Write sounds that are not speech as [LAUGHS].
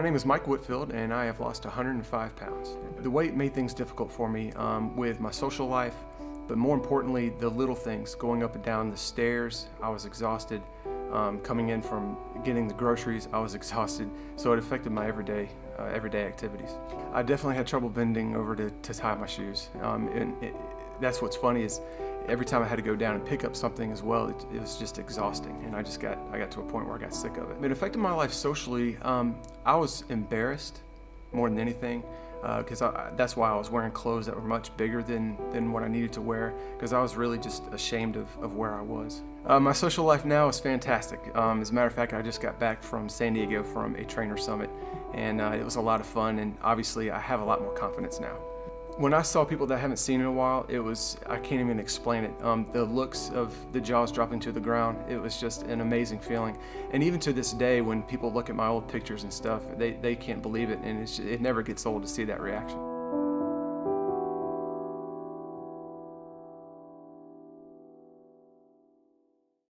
My name is Mike Whitfield, and I have lost 105 pounds. The weight made things difficult for me um, with my social life, but more importantly, the little things going up and down the stairs. I was exhausted. Um, coming in from getting the groceries, I was [LAUGHS] exhausted, so it affected my everyday uh, everyday activities. I definitely had trouble bending over to, to tie my shoes. Um, and it, that's what's funny is every time I had to go down and pick up something as well, it, it, was just exhausting, and I just got I got to a point where I got sick of it. It affected my life socially. Um, I was embarrassed more than anything because uh, that's why I was wearing clothes that were much bigger than, than what I needed to wear because I was really just ashamed of, of where I was. Uh, my social life now is fantastic. Um, as a matter of fact, I just got back from San Diego from a trainer summit and uh, it was a lot of fun and obviously I have a lot more confidence now when I saw people that I haven't seen in a while, it was, I can't even explain it. Um, the looks of the jaws dropping to the ground, it was just an amazing feeling. And even to this day, when people look at my old pictures and stuff, they, they can't believe it, and it never gets old to see that reaction.